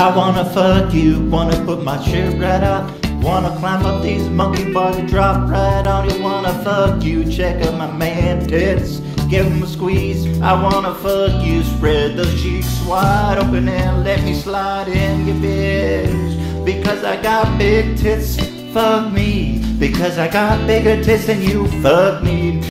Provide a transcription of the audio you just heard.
I wanna fuck you, wanna put my shirt right off. Wanna climb up these monkey bars and drop right on you. Wanna fuck you, check out my man tits. Give him a squeeze. I wanna fuck you, spread those cheeks wide open and let me slide in your bitch. Because I got big tits, fuck me. Because I got bigger tits than you, fuck me.